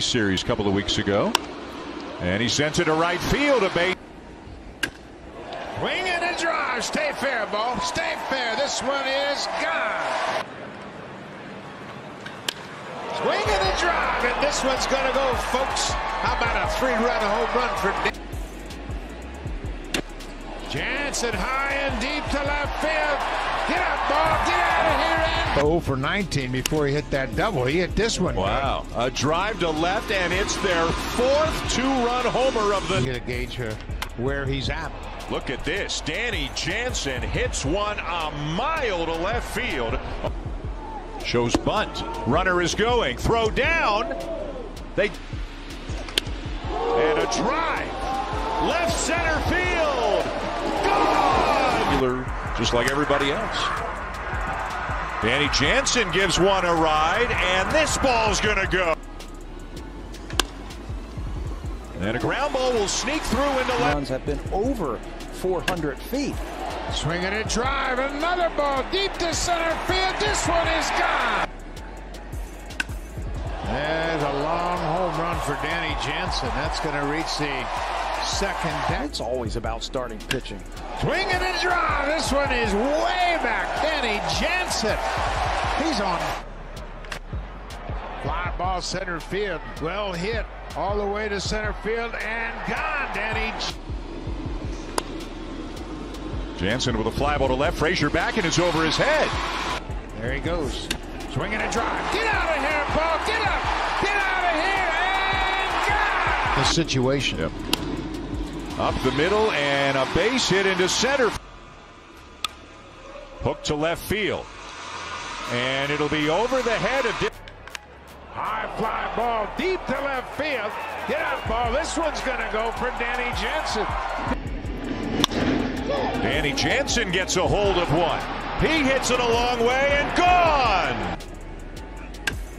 series a couple of weeks ago. And he sent it to right field. A base. Swing and a drive. Stay fair, ball. Stay fair. This one is gone. Swing and a drive, and this one's going to go, folks. How about a three-run home run for Dan Jansen high and deep to left field. 0 for 19 before he hit that double. He hit this one. Wow. A drive to left, and it's their fourth two-run homer of the. You to gauge her where he's at. Look at this. Danny Jansen hits one a mile to left field. Shows bunt. Runner is going. Throw down. They. And a drive. Left center field. Gone. Just like everybody else. Danny Jansen gives one a ride, and this ball's going to go. And a ground ball will sneak through into left. Runs have been over 400 feet. Swinging a drive, another ball deep to center field. This one is gone. There's a long home run for Danny Jansen. That's going to reach the second deck. It's always about starting pitching. Swing and a drive. This one is way back. Danny Jansen. He's on. Fly ball center field. Well hit all the way to center field and gone. Danny. Jansen with a fly ball to left. Frazier back and it's over his head. There he goes. Swinging a drive. Get out of here, Paul. Get up. Get out of here. And gone. The situation. Yep. Up the middle and a base hit into center. Hook to left field. And it'll be over the head of. High fly ball deep to left field. Get up, ball. This one's going to go for Danny Jansen. Danny Jansen gets a hold of one. He hits it a long way and gone.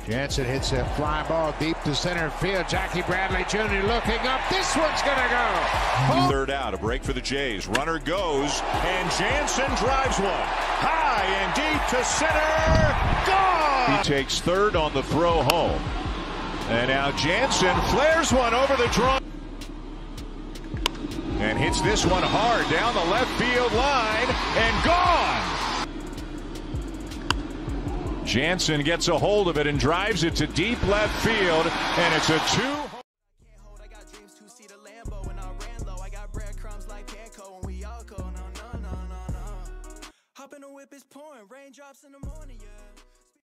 Jansen hits a fly ball deep to center field. Jackie Bradley Jr. looking up. This one's going to go. Third out, a break for the Jays. Runner goes, and Jansen drives one. High and deep to center. Gone! He takes third on the throw home. And now Jansen flares one over the draw. And hits this one hard down the left field line and gone. Jansen gets a hold of it and drives it to deep left field, and it's a two. Whip pouring, raindrops in the morning.